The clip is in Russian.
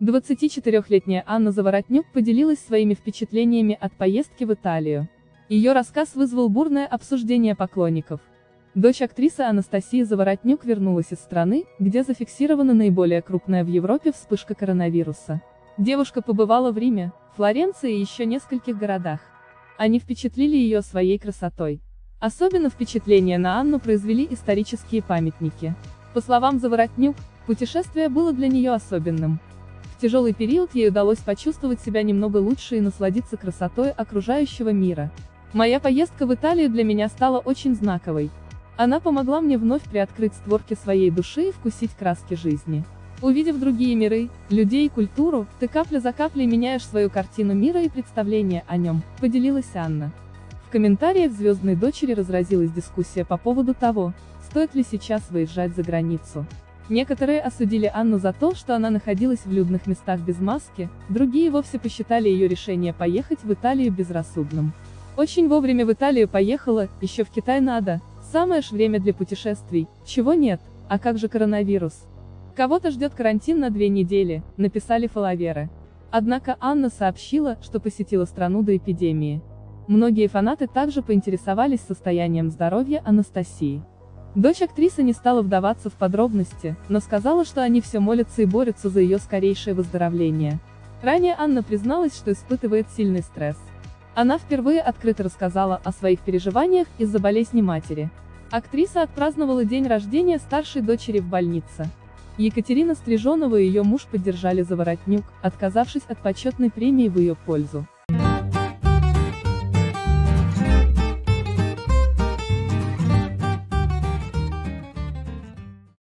24-летняя Анна Заворотнюк поделилась своими впечатлениями от поездки в Италию. Ее рассказ вызвал бурное обсуждение поклонников. Дочь актрисы Анастасии Заворотнюк вернулась из страны, где зафиксирована наиболее крупная в Европе вспышка коронавируса. Девушка побывала в Риме, Флоренции и еще нескольких городах. Они впечатлили ее своей красотой. Особенно впечатление на Анну произвели исторические памятники. По словам Заворотнюк, путешествие было для нее особенным. Тяжелый период ей удалось почувствовать себя немного лучше и насладиться красотой окружающего мира. Моя поездка в Италию для меня стала очень знаковой. Она помогла мне вновь приоткрыть створки своей души и вкусить краски жизни. Увидев другие миры, людей и культуру, ты капля за каплей меняешь свою картину мира и представление о нем, поделилась Анна. В комментариях «Звездной дочери» разразилась дискуссия по поводу того, стоит ли сейчас выезжать за границу. Некоторые осудили Анну за то, что она находилась в людных местах без маски, другие вовсе посчитали ее решение поехать в Италию безрассудным. Очень вовремя в Италию поехала, еще в Китай надо, самое ж время для путешествий, чего нет, а как же коронавирус? Кого-то ждет карантин на две недели, написали фоловеры. Однако Анна сообщила, что посетила страну до эпидемии. Многие фанаты также поинтересовались состоянием здоровья Анастасии. Дочь актрисы не стала вдаваться в подробности, но сказала, что они все молятся и борются за ее скорейшее выздоровление. Ранее Анна призналась, что испытывает сильный стресс. Она впервые открыто рассказала о своих переживаниях из-за болезни матери. Актриса отпраздновала день рождения старшей дочери в больнице. Екатерина Стрижонова и ее муж поддержали Заворотнюк, отказавшись от почетной премии в ее пользу.